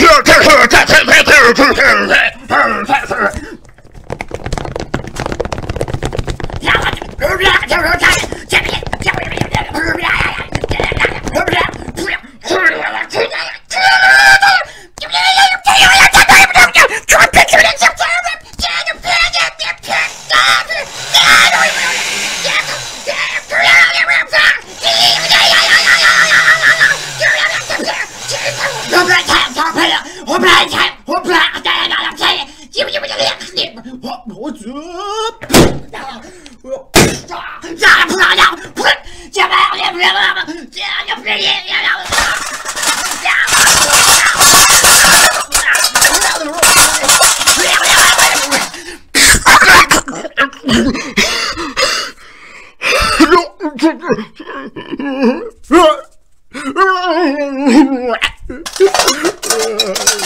Yeah, chạy chạy. Hộp lạ chạy chạy chạy chịu chịu chịu liệt liệt hộp hộp chớp chạy phụ nào nhau phun chạy vào liệt liệt chạy nhập liệt liệt liệt nhau Ugh.